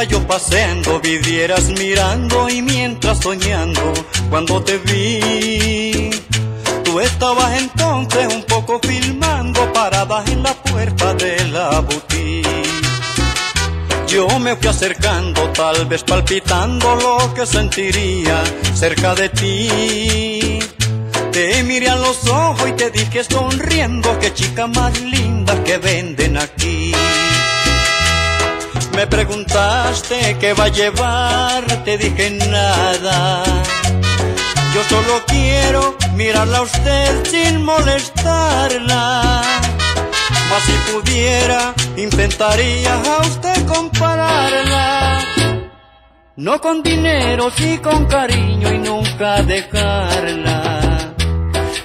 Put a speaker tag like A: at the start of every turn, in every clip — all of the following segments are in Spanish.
A: Yo paseando, vidrieras mirando y mientras soñando, cuando te vi, tú estabas entonces un poco filmando, parada en la puerta de la boutique. Yo me fui acercando, tal vez palpitando lo que sentiría cerca de ti. Te miré a los ojos y te dije sonriendo, qué chica más linda que venden aquí. Me preguntaste qué va a llevar, te dije nada. Yo solo quiero mirarla a usted sin molestarla. Mas si pudiera, intentaría a usted compararla. No con dinero, sí con cariño y nunca dejarla.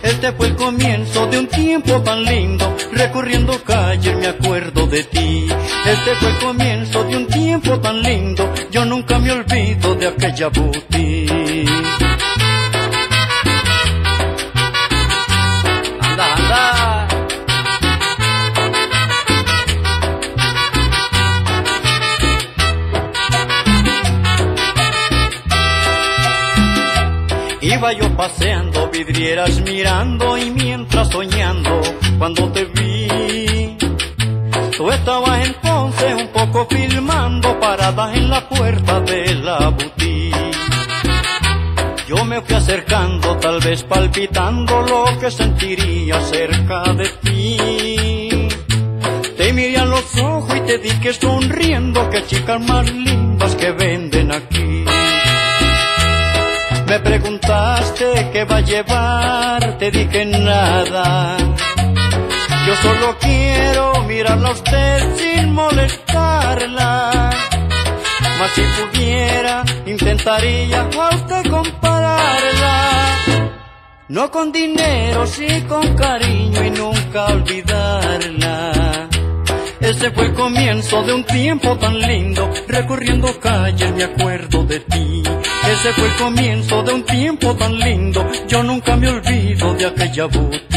A: Este fue el comienzo de un tiempo tan lindo, recorriendo calles me acuerdo de ti. Este fue el comienzo tiempo tan lindo, yo nunca me olvido de aquella boutique. Anda, anda. Iba yo paseando, vidrieras mirando y mientras soñando, cuando te vi, tú estabas entonces un poco filmando, parada en la puerta de la boutique. Yo me fui acercando, tal vez palpitando lo que sentiría cerca de ti. Te miré a los ojos y te dije sonriendo que chicas más lindas que venden aquí. Me preguntaste qué va a llevar, te dije nada. Yo solo quiero mirarla a usted sin molestarla. Mas si pudiera, intentaría a usted compararla. No con dinero, sí con cariño y nunca olvidarla. Ese fue el comienzo de un tiempo tan lindo, recorriendo calles me acuerdo de ti. Ese fue el comienzo de un tiempo tan lindo, yo nunca me olvido de aquella boutique.